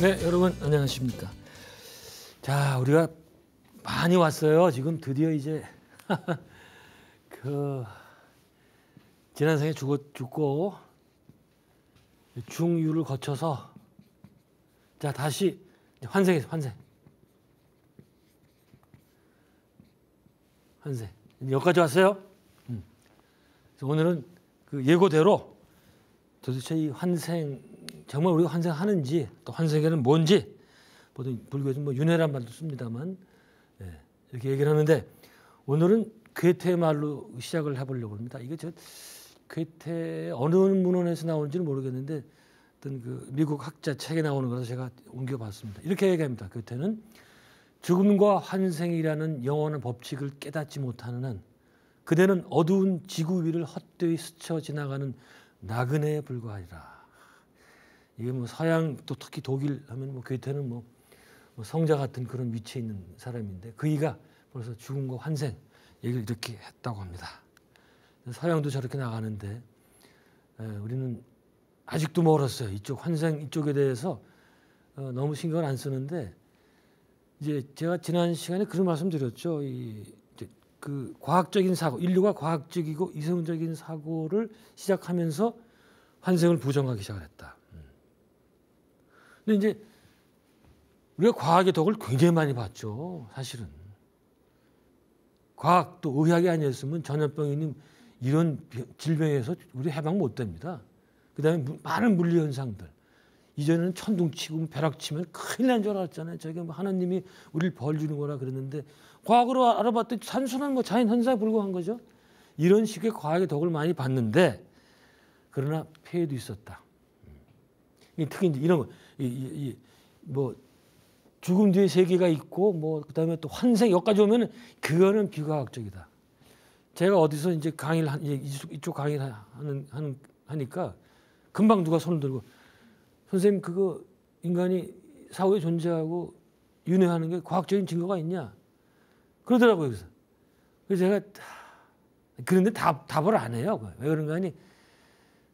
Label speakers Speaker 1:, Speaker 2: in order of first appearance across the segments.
Speaker 1: 네, 여러분 안녕하십니까? 자, 우리가 많이 왔어요. 지금 드디어 이제 그 지난 생에 죽었 죽고 중유를 거쳐서 자 다시 환생해서 환생 환생 여기까지 왔어요. 음. 오늘은 그 예고대로 도대체 이 환생 정말 우리가 환생하는지 또 환생에는 뭔지 보통 불교에서 뭐 윤회란 말도 씁니다만 예, 이렇게 얘기를 하는데 오늘은 괴테 말로 시작을 해보려고 합니다. 이게 저 괴테 어느 문헌에서 나오는지는 모르겠는데 어떤 그 미국 학자 책에 나오는 것을 제가 옮겨봤습니다. 이렇게 얘기합니다. 괴테는 죽음과 환생이라는 영원한 법칙을 깨닫지 못하는 한 그대는 어두운 지구 위를 헛되이 스쳐 지나가는 나그네에 불과하리라. 이게 뭐 서양 또 특히 독일 하면 뭐 괴테는 뭐, 뭐 성자 같은 그런 위치에 있는 사람인데 그이가 벌써 죽음과 환생 얘기를 이렇게 했다고 합니다. 서양도 저렇게 나가는데 에, 우리는 아직도 멀었어요. 이쪽 환생 이쪽에 대해서 어, 너무 신경을 안 쓰는데 이제 제가 지난 시간에 그런 말씀드렸죠. 이, 그 과학적인 사고, 인류가 과학적이고 이성적인 사고를 시작하면서 환생을 부정하기 시작을 했다. 음. 근데 이제 우리가 과학의 덕을 굉장히 많이 봤죠. 사실은 과학 또 의학이 아니었으면 전염병이니 이런 질병에서 우리 해방 못 됩니다. 그다음에 많은 물리 현상들. 이전에는 천둥 치고 벼락 치면 큰일 난 줄 알았잖아요. 저게 뭐 하나님이 우리를 벌 주는 거라 그랬는데 과학으로 알아봤더니 단순한 뭐 자연 현상에 불과한 거죠. 이런 식의 과학의 덕을 많이 봤는데 그러나 폐해도 있었다. 특히 이제 이런 거, 이, 이, 이, 뭐 죽음 뒤에 세계가 있고 뭐 그다음에 또 환생 여기까지 오면은 그거는 비과학적이다. 제가 어디서 이제 강의를 한, 이쪽, 이쪽 강의를 하는, 하는 하니까 금방 누가 손을 들고 선생님 그거 인간이 사후에 존재하고 윤회하는 게 과학적인 증거가 있냐? 그러더라고요. 그래서 그래서 제가 그런데 답, 답을 안 해요. 왜 그런가 하니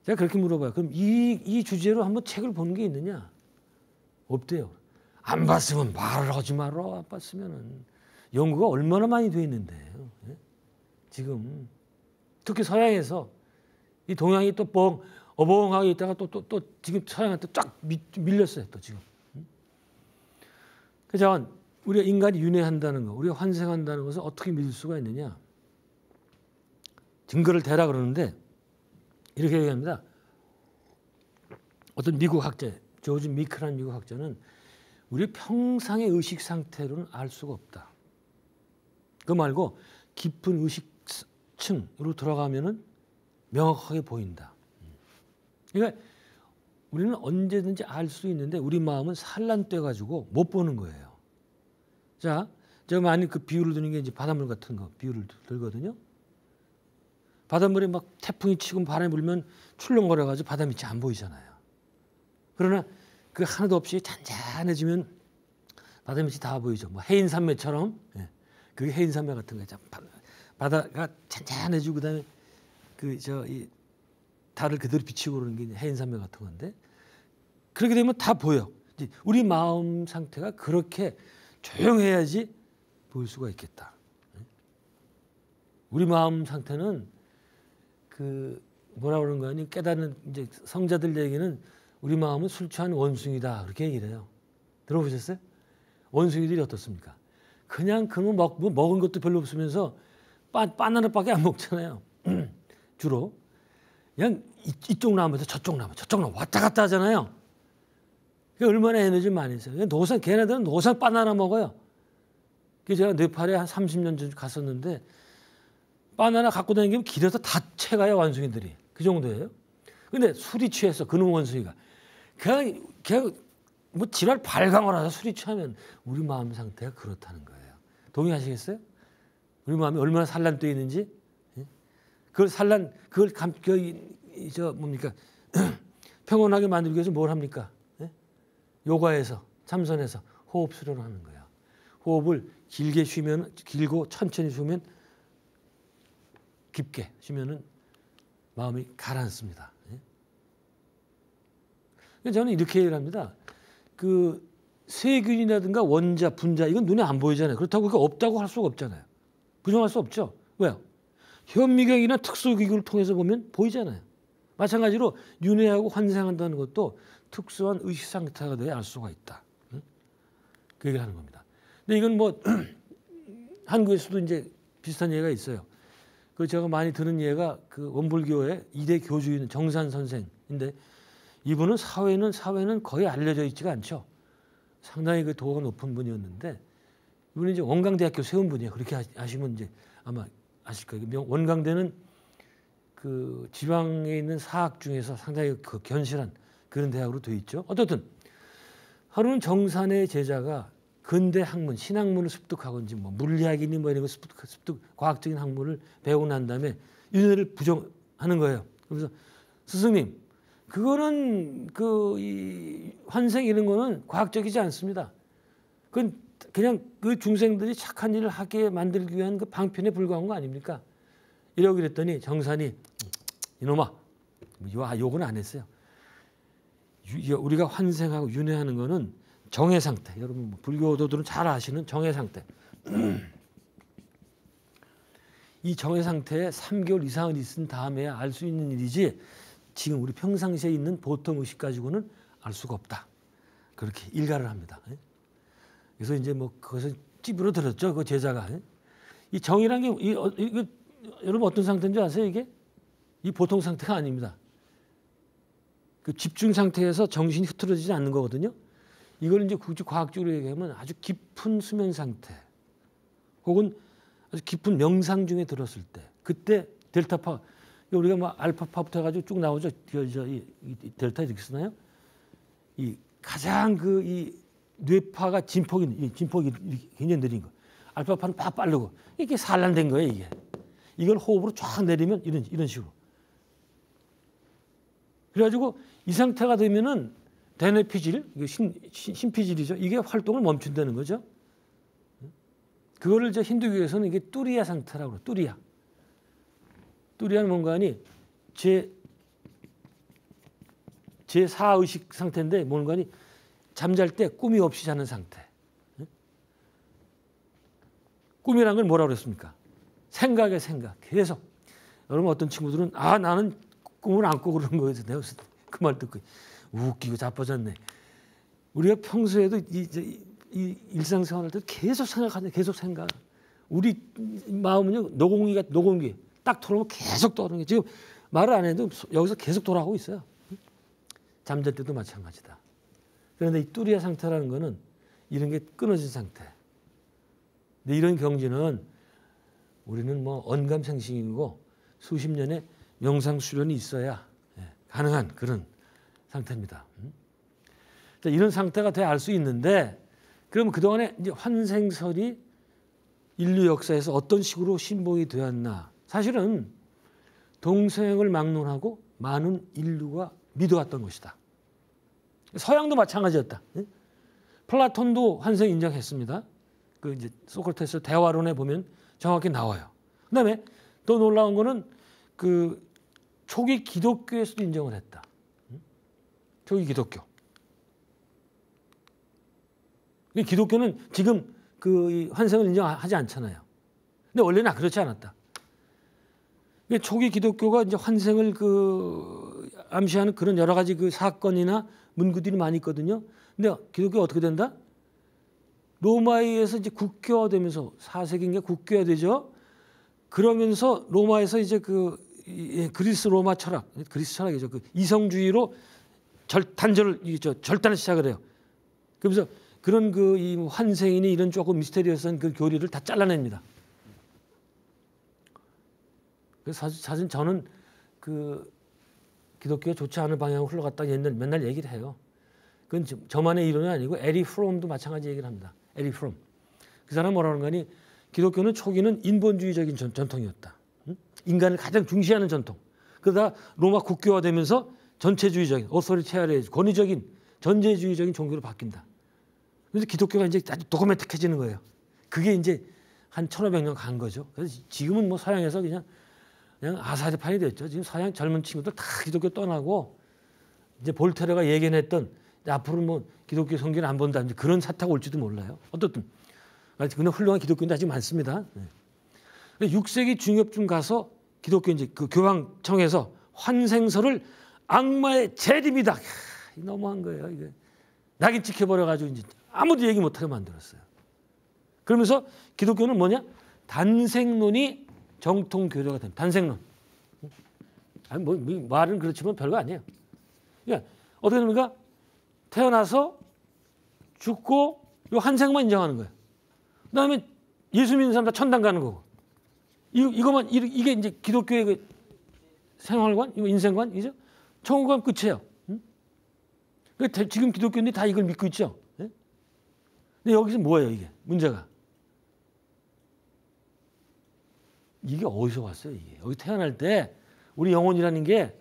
Speaker 1: 제가 그렇게 물어봐요. 그럼 이, 이 주제로 한번 책을 보는 게 있느냐? 없대요. 안 봤으면 말을 하지 말어. 안 봤으면은 연구가 얼마나 많이 돼 있는데요. 예? 지금 특히 서양에서 이 동양이 또 뻥 어벙하게 있다가 또 또 또 지금 서양한테 쫙 밀렸어요. 또 지금. 그래서 우리가 인간이 윤회한다는 거, 우리가 환생한다는 것을 어떻게 믿을 수가 있느냐? 증거를 대라 그러는데 이렇게 얘기합니다. 어떤 미국 학자, 조지 미크라는 미국 학자는 우리 평상의 의식 상태로는 알 수가 없다. 그 말고 깊은 의식층으로 들어가면은 명확하게 보인다. 그러니까 우리는 언제든지 알 수 있는데 우리 마음은 산란돼 가지고 못 보는 거예요. 자, 제가 많이 그 비유를 드는 게 이제 바닷물 같은 거 비유를 들거든요. 바닷물에 막 태풍이 치고 바람이 불면 출렁거려 가지고 바다 밑이 안 보이잖아요. 그러나 그 하나도 없이 잔잔해지면 바다 밑이 다 보이죠. 뭐 해인산매처럼 예. 그게 해인산매 같은 거죠. 바다가 잔잔해지고 그다음에 그 저 이 달을 그대로 비치고 그러는 게 해인산매 같은 건데 그렇게 되면 다 보여. 우리 마음 상태가 그렇게 조용해야지 보일 수가 있겠다. 예. 우리 마음 상태는 그 뭐라 그러는 거니 깨닫는 이제 성자들 얘기는 우리 마음은 술 취한 원숭이다 그렇게 얘기를 해요. 들어보셨어요? 원숭이들이 어떻습니까? 그냥 그놈 먹, 뭐 먹은 것도 별로 없으면서 바, 바나나밖에 안 먹잖아요. 주로 그냥 이 쪽 나무에서 저쪽 나무, 저쪽 나무 왔다 갔다 하잖아요. 그게 얼마나 에너지 많이 있어요. 노상 걔네들은 노상 바나나 먹어요. 그 제가 네팔에 한 30년 전 갔었는데 바나나 갖고 다니면 길에서 다 채가요 원숭이들이 그 정도예요. 근데 술이 취해서 그놈 원숭이가 그냥 그냥 뭐 지랄 발광을 하서 술이 취하면 우리 마음 상태가 그렇다는 거예요. 동의하시겠어요? 우리 마음이 얼마나 산란돼 있는지 예? 그걸 산란 그걸 감, 그, 저 뭡니까 평온하게 만들기 위해서 뭘 합니까? 예? 요가에서 참선해서 호흡 수련을 하는 거예요. 호흡을 길게 쉬면 길고 천천히 쉬면 깊게 쉬면은 마음이 가라앉습니다. 예? 저는 이렇게 얘기를 합니다. 그 세균이라든가 원자, 분자 이건 눈에 안 보이잖아요. 그렇다고 그게 없다고 할 수가 없잖아요. 부정할 수 없죠. 왜요? 현미경이나 특수기구를 통해서 보면 보이잖아요. 마찬가지로 윤회하고 환생한다는 것도 특수한 의식 상태가 돼야 알 수가 있다. 그 얘기를 하는 겁니다. 근데 이건 뭐 한국에서도 이제 비슷한 예가 있어요. 그 제가 많이 듣는 예가 그 원불교의 이대 교주인 정산 선생인데 이분은 사회는 사회는 거의 알려져 있지가 않죠. 상당히 그 도가 높은 분이었는데 이분은 이제 원광대학교 세운 분이에요. 그렇게 아시면 이제 아마 아실 거예요. 원광대는 그 지방에 있는 사학 중에서 상당히 그 견실한 그런 대학으로 돼 있죠. 어떻든 하루는 정산의 제자가 근대 학문, 신학문을 습득하건지 뭐 물리학이니 뭐 이런 거 습득, 습득 과학적인 학문을 배우고 난 다음에 윤회를 부정하는 거예요. 그래서 스승님, 그거는 그 이 환생 이런 거는 과학적이지 않습니다. 그건 그냥 그 중생들이 착한 일을 하게 만들기 위한 그 방편에 불과한 거 아닙니까? 이러고 그랬더니 정산이 이놈아, 요 욕은 안 했어요. 우리가 환생하고 윤회하는 거는 정해 상태. 여러분 뭐 불교도들은 잘 아시는 정해 상태. 이 정해 상태에 3개월 이상을 있은 다음에 알수 있는 일이지 지금 우리 평상시에 있는 보통 의식 가지고는 알 수가 없다. 그렇게 일가를 합니다. 예? 그래서 이제 뭐 그것을 찝으로 들었죠. 그 제자가. 예? 이 정이란 게 이, 어, 이, 여러분 어떤 상태인지 아세요? 이게 이 보통 상태가 아닙니다. 그 집중 상태에서 정신이 흐트러지지 않는 거거든요. 이걸 이제 굳이 과학적으로 얘기하면 아주 깊은 수면 상태 혹은 아주 깊은 명상 중에 들었을 때 그때 델타파 우리가 뭐 알파파부터 해가지고 쭉 나오죠. 저, 이, 이 델타 이렇게 쓰나요? 이 가장 그 이 뇌파가 진폭이 이 진폭이 굉장히 느린 거. 알파파는 팍 빠르고 이게 산란된 거예요 이게. 이걸 호흡으로 쫙 내리면 이런 이런 식으로. 그래가지고 이 상태가 되면은 대뇌피질, 신, 신피질이죠. 이게 활동을 멈춘다는 거죠. 그거를 저 힌두교에서는 이게 뚜리아 상태라고 그래요. 뚜리아. 뚜리아는 뭔가 하니 제, 제 사의식 상태인데 뭔가 하니 잠잘 때 꿈이 없이 자는 상태. 꿈이란 건 뭐라고 그랬습니까? 생각의 생각. 계속. 여러분 어떤 친구들은 아 나는 꿈을 안 꾸고 그러는 거예요. 내가 그말 듣고 웃기고 자빠졌네. 우리가 평소에도 이, 이, 이 일상생활할 때 계속 생각하는 계속 생각. 우리 마음은요 노공기가 노공기 딱 돌아오면 계속 떠오르는 게 지금 말을 안 해도 여기서 계속 돌아가고 있어요. 잠잘 때도 마찬가지다. 그런데 이 뚜리아 상태라는 거는 이런 게 끊어진 상태. 근데 이런 경지는 우리는 뭐 언감생심이고 수십 년의 명상 수련이 있어야 예, 가능한 그런 상태입니다. 음? 이런 상태가 돼야 알 수 있는데 그럼 그동안에 이제 환생설이 인류 역사에서 어떤 식으로 신봉이 되었나 사실은 동생을 막론하고 많은 인류가 믿어왔던 것이다. 서양도 마찬가지였다. 플라톤도 환생 인정했습니다. 그 이제 소크라테스 대화론에 보면 정확히 나와요. 그다음에 더 놀라운 거는 그 초기 기독교에서도 인정을 했다. 초기 기독교. 기독교는 지금 그 환생을 인정하지 않잖아요. 근데 원래는 그렇지 않았다. 초기 기독교가 이제 환생을 그 암시하는 그런 여러 가지 그 사건이나 문구들이 많이 있거든요. 근데 기독교가 어떻게 된다? 로마에서 이제 국교화되면서 4세기인가 국교화되죠. 그러면서 로마에서 이제 그 그리스 로마 철학, 그리스 철학이죠. 그 이성주의로 절, 단절을 저, 절단을 시작을 해요. 그러면서 그런 그 이 환생이니 이런 조금 mysterious한 그 교리를 다 잘라냅니다. 그래서 사실 저는 그 기독교가 좋지 않은 방향으로 흘러갔다 옛날 맨날 얘기를 해요. 그건 저만의 이론이 아니고 에리히 프롬도 마찬가지 얘기를 합니다. 에리히 프롬. 그 사람 뭐라는 거니 기독교는 초기는 인본주의적인 전, 통이었다 인간을 가장 중시하는 전통. 그러다 로마 국교화되면서 전체주의적인 authoritarian 권위적인 전제주의적인 종교로 바뀐다. 그래서 기독교가 이제 아주 도그매틱해지는 거예요. 그게 이제 한 1500년 간 거죠. 그래서 지금은 뭐 서양에서 그냥 그냥 아사리판이 됐죠. 지금 서양 젊은 친구들 다 기독교 떠나고 이제 볼테르가 예견했던 앞으로 뭐 기독교 성경을 안 본다. 그런 사태가 올지도 몰라요. 어떻든. 근데 훌륭한 기독교인도 아직 많습니다. 네. 6세기 중엽쯤 가서 기독교 이제 그 교황청에서 환생설을 악마의 재림이다. 너무한 거예요. 이게 낙인 찍혀버려가지고 이제 아무도 얘기 못하게 만들었어요. 그러면서 기독교는 뭐냐? 단생론이 정통 교도가 된 단생론. 아니 뭐, 뭐 말은 그렇지만 별거 아니에요. 그러니까 어떻게 됩니까? 태어나서 죽고 요 한 생만 인정하는 거예요. 그다음에 예수 믿는 사람 다 천당 가는 거고. 이거 이거만 이게 이제 기독교의 그 생활관, 인생관이죠. 가면 끝이에요. 응? 그러니까 지금 기독교인들이 다 이걸 믿고 있죠. 네? 근데 여기서 뭐예요 이게 문제가? 이게 어디서 왔어요 이게? 여기 태어날 때 우리 영혼이라는 게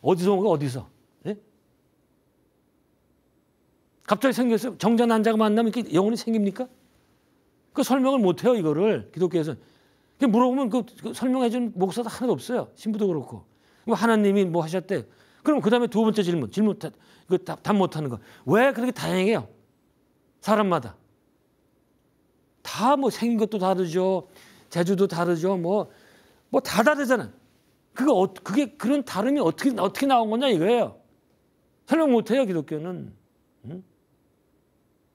Speaker 1: 어디서 온 거 어디서? 네? 갑자기 생겼어요. 정자 난자가 만나면 이렇게 영혼이 생깁니까? 그 설명을 못 해요 이거를 기독교에서. 물어보면 그, 그 설명해 준 목사도 하나도 없어요. 신부도 그렇고. 하나님이 뭐 하셨대. 그럼 그 다음에 두 번째 질문, 질문 그답 못하는 거. 왜 그렇게 다양해요? 사람마다. 다 뭐 생긴 것도 다르죠. 재주도 다르죠. 뭐, 뭐 다 다르잖아. 그거, 어, 그게 그런 다름이 어떻게, 어떻게 나온 거냐 이거예요. 설명 못 해요, 기독교는. 응?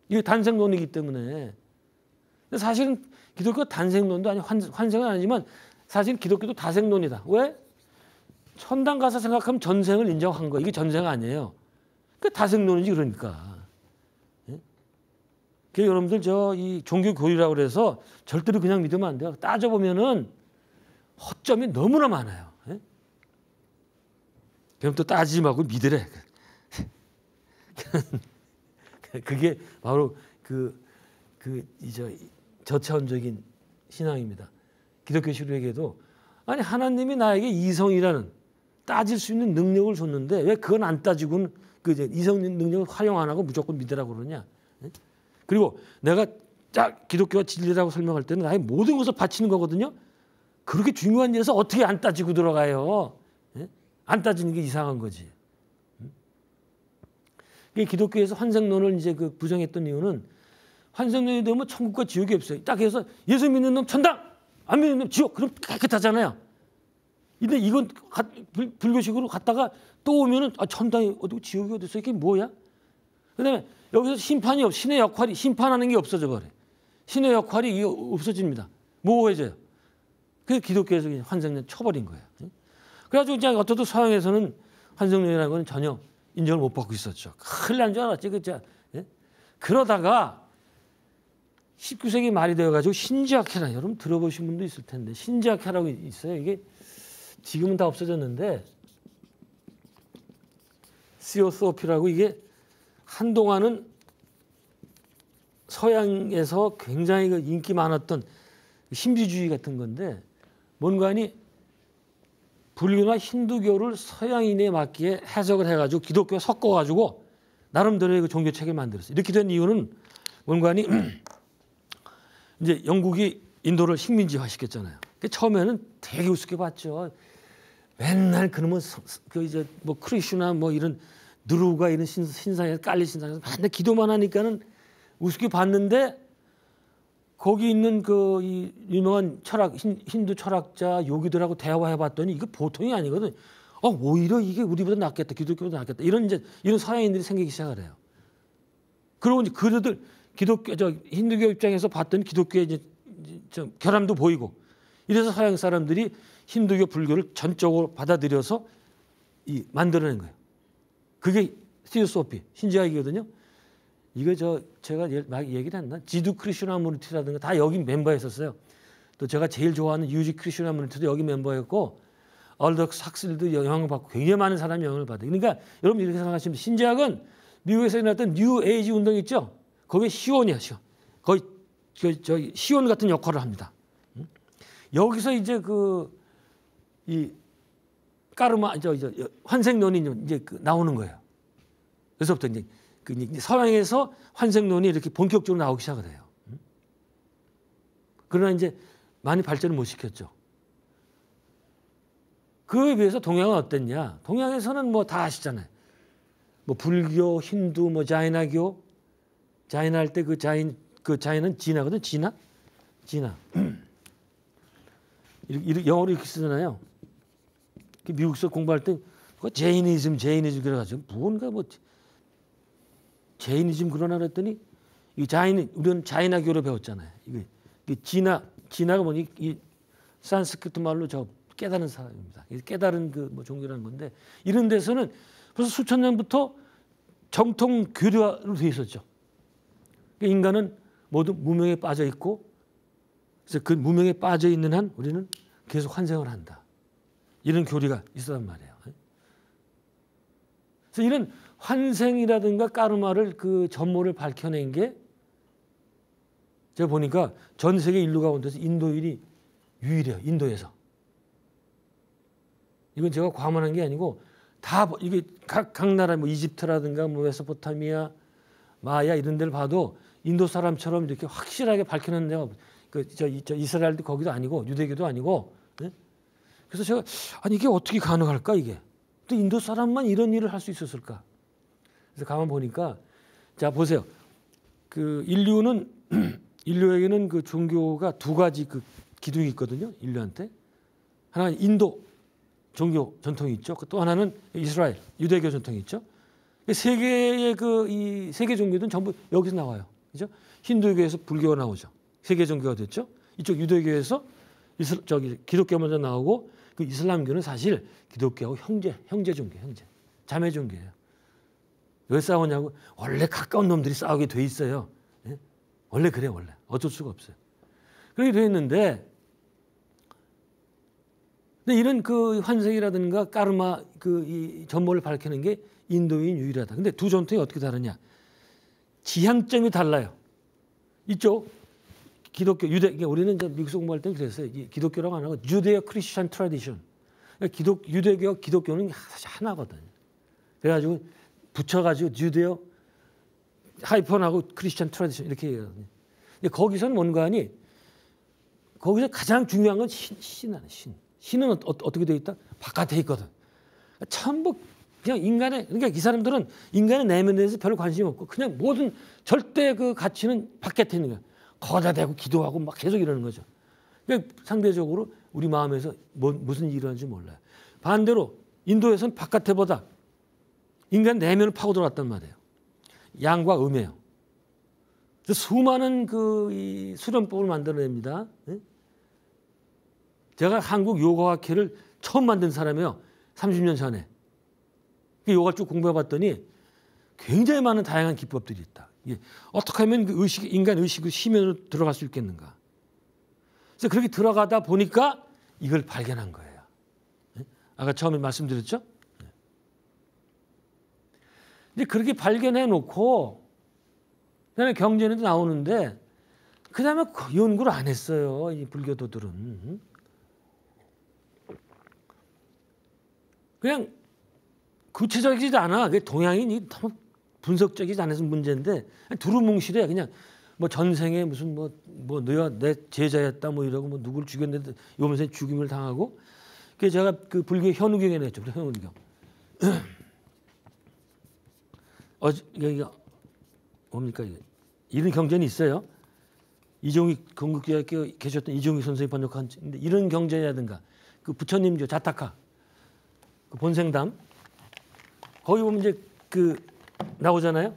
Speaker 1: 이게 단생론이기 때문에. 사실은 기독교 단생론도 아니 환, 환생은 아니지만 사실 기독교도 다생론이다. 왜? 천당 가서 생각하면 전생을 인정한 거. 이게 전생 아니에요. 그 다생론이지 그러니까. 예? 그 여러분들 저 이 종교 교리라고 그래서 절대로 그냥 믿으면 안 돼요. 따져 보면은 허점이 너무나 많아요. 예? 그럼 또 따지지 말고 믿으래. 그게 바로 그, 그, 이제 저차원적인 신앙입니다. 기독교 신앙에게도 아니 하나님이 나에게 이성이라는 따질 수 있는 능력을 줬는데 왜 그건 안 따지고는 그 이제 이성 능력을 활용 안 하고 무조건 믿으라고 그러냐? 예? 그리고 내가 딱 기독교가 진리라고 설명할 때는 나의 모든 것을 바치는 거거든요. 그렇게 중요한 일에서 어떻게 안 따지고 들어가요? 예? 안 따지는 게 이상한 거지. 기독교에서 환생론을 이제 그 부정했던 이유는 환생론이 되면 천국과 지옥이 없어요. 딱 해서 예수 믿는 놈 천당, 안 믿는 놈 지옥. 그럼 깨끗하잖아요. 근데 이건 가, 불, 불교식으로 갔다가 또 오면은 아, 천당이 어디고 지옥이 어디 있어? 이게 뭐야? 그다음에 여기서 심판이 없, 신의 역할이 심판하는 게 없어져 버려. 신의 역할이 없어집니다. 모호해져요. 그래서 기독교에서 환생론 쳐버린 거예요. 그래가지고 이제 어떻든 서양에서는 환생론이라는 건 전혀 인정을 못 받고 있었죠. 큰일 난 줄 알았지, 그죠? 예? 그러다가 19세기 말이 되어가지고 신지학회라 여러분 들어보신 분도 있을 텐데 신지학회라고 있어요. 이게 지금은 다 없어졌는데 시오소피라고 이게 한동안은 서양에서 굉장히 그 인기 많았던 신비주의 같은 건데 뭔가니 불교나 힌두교를 서양인에 맞게 해석을 해가지고 기독교 섞어가지고 나름대로의 그 종교책을 만들었어요. 이렇게 된 이유는 뭔가니 이제 영국이 인도를 식민지화 시켰잖아요. 처음에는 되게 우습게 봤죠. 맨날 그러면 그 이제 뭐 크리슈나 뭐 이런 누루가 이런 신, 신상에 깔리 신상에서 맨날 기도만 하니까는 우습게 봤는데 거기 있는 그 이 유명한 철학 힌, 힌두 철학자 요기들하고 대화해 봤더니 이거 보통이 아니거든. 어 오히려 이게 우리보다 낫겠다. 기독교보다 낫겠다. 이런 이제 이런 서양인들이 생기기 시작을 해요. 그리고 이제 그들들 기독교 저 힌두교 입장에서 봤더니 기독교의 이제 좀 결함도 보이고 이래서 서양 사람들이 힌두교 불교를 전적으로 받아들여서 이 만들어낸 거예요. 그게 Theosophy 신지학이거든요. 이거 저 제가 막 얘기를 했나? 지두 크리슈나무르티라든가 다 여기 멤버였었어요. 또 제가 제일 좋아하는 유지 크리슈나무르티도 여기 멤버였고 올더스 헉슬리도 영향을 받고 굉장히 많은 사람이 영향을 받아요. 그러니까 여러분 이렇게 생각하시면 신지학은 미국에서 일어났던 New Age 운동 있죠? 거기에 시원이야, 시원. 거의 저, 저 시온 같은 역할을 합니다. 여기서 이제 그 이 까르마 저, 저 환생론이 이제 그 나오는 거예요. 그래서부터 이제 그 서양에서 환생론이 이렇게 본격적으로 나오기 시작을 해요. 그러나 이제 많이 발전을 못 시켰죠. 그에 비해서 동양은 어땠냐? 동양에서는 뭐 다 아시잖아요. 뭐 불교, 힌두, 뭐 자이나교, 자이나 할 때 그 자인 그 자인은 진화거든, 진화, 진화. 영어로 이렇게 쓰잖아요. 그 미국서 공부할 때그 제이니즘, 제이니즘 그래가지고 뭔가 뭐 제이니즘 그러나 그랬더니 이 자인 우리는 자이나 교로 배웠잖아요. 이게, 이게 진화, 진화가 뭐니 이 산스크리트 말로 저 깨달은 사람입니다. 깨달은 그 뭐 종교라는 건데 이런 데서는 벌써 수천 년부터 정통 교류로 돼 있었죠. 그러니까 인간은 모두 무명에 빠져 있고 그래서 그 무명에 빠져 있는 한 우리는 계속 환생을 한다. 이런 교리가 있었단 말이에요. 그래서 이런 환생이라든가 까르마를 그 전모를 밝혀낸 게 제가 보니까 전 세계 인류 가운데서 인도인이 유일해요. 인도에서. 이건 제가 과문한 게 아니고 다 이게 각, 각 나라 뭐 이집트라든가 뭐 메소포타미아, 마야 이런 데를 봐도 인도 사람처럼 이렇게 확실하게 밝혀낸 데가 그저 저 이스라엘도 거기도 아니고 유대교도 아니고 네? 그래서 제가 아니 이게 어떻게 가능할까 이게? 또 인도 사람만 이런 일을 할 수 있었을까? 그래서 가만 보니까 자 보세요. 그 인류는 인류에게는 그 종교가 두 가지 그 기둥이 있거든요 인류한테. 하나는 인도 종교 전통이 있죠. 또 하나는 이스라엘 유대교 전통이 있죠. 세 개의 그 이 세계 종교는 전부 여기서 나와요. 그죠? 힌두교에서 불교가 나오죠 세계 종교가 됐죠. 이쪽 유대교에서 이슬, 저기 기독교 먼저 나오고 그 이슬람교는 사실 기독교하고 형제 형제 종교 형제 자매 종교예요. 왜 싸우냐고 원래 가까운 놈들이 싸우게 돼 있어요. 예? 원래 그래 원래 어쩔 수가 없어요. 그렇게 돼 있는데 근데 이런 그 환생이라든가 까르마 그이 전모를 밝히는 게 인도인 유일하다. 근데 두 전통이 어떻게 다르냐? 지향점이 달라요. 이쪽 기독교 유대 우리는 이제 미국서 공부할 때는 그랬어요. 기독교라고 안 하고 Judeo-Christian tradition. 기독 유대교 기독교는 사실 하나거든요. 그래가지고 붙여가지고 Judeo 하이픈하고 Christian tradition 이렇게 얘기하거든요. 근데 거기서는 뭔가 하니 거기서 가장 중요한 건 신, 신은 신. 신은 어, 떻게 되어 있다? 바깥에 있거든. 전부 그냥 인간의 그러니까 이 사람들은 인간의 내면에 대해서 별 관심 없고 그냥 모든 절대 그 가치는 바깥에 있는 거야. 거다 대고 기도하고 막 계속 이러는 거죠. 그러니까 상대적으로 우리 마음에서 뭐, 무슨 일이 일어나는지 몰라요. 반대로 인도에서는 바깥에보다 인간 내면을 파고 들어왔단 말이에요. 양과 음이에요. 수많은 그 수련법을 만들어냅니다. 네? 제가 한국 요가학회를 처음 만든 사람이에요. 30년 전에. 그 요가 쭉 공부해봤더니 굉장히 많은 다양한 기법들이 있다. 예. 어떻게 하면 그 의식, 인간 의식의 심연으로 들어갈 수 있겠는가? 그래서 그렇게 들어가다 보니까 이걸 발견한 거예요. 예? 아까 처음에 말씀드렸죠? 예. 근데 그렇게 발견해 놓고 그 다음에 경전에도 나오는데 그 다음에 연구를 안 했어요. 이 불교도들은 그냥 구체적이지 않아. 그 동양인이 너무 분석적이지 않아서 문제인데 두루뭉실해. 그냥 뭐 전생에 무슨 뭐뭐 뭐 너야 내 제자였다 뭐 이러고 뭐 누굴 죽였는데 요면서 죽임을 당하고 그 제가 그 불교 현우경에 냈죠. 현우경 어제 여기가 뭡니까 이게? 이런 경전이 있어요. 이종익 건국대학교 계셨던 이종익 선생이 번역한 근데 이런 경전이라든가 그 부처님교 자타카 그 본생담. 거기 보면 이제 그 나오잖아요.